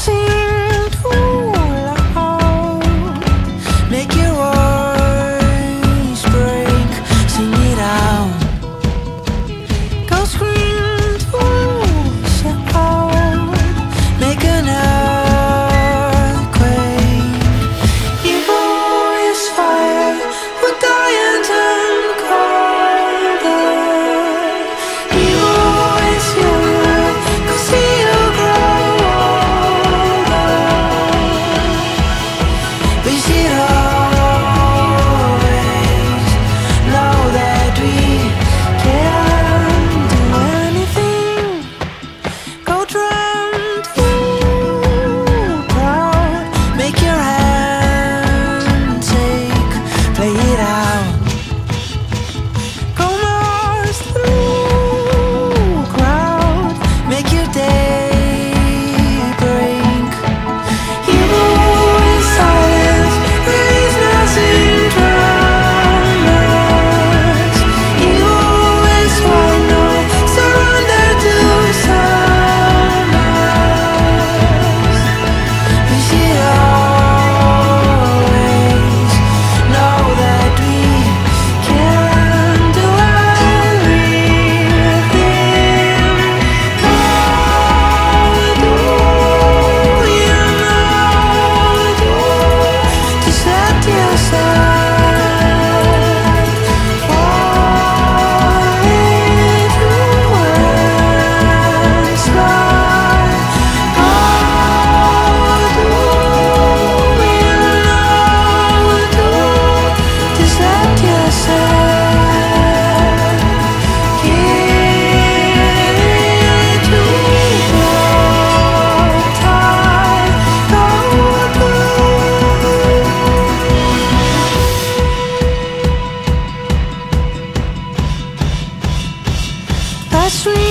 see touch me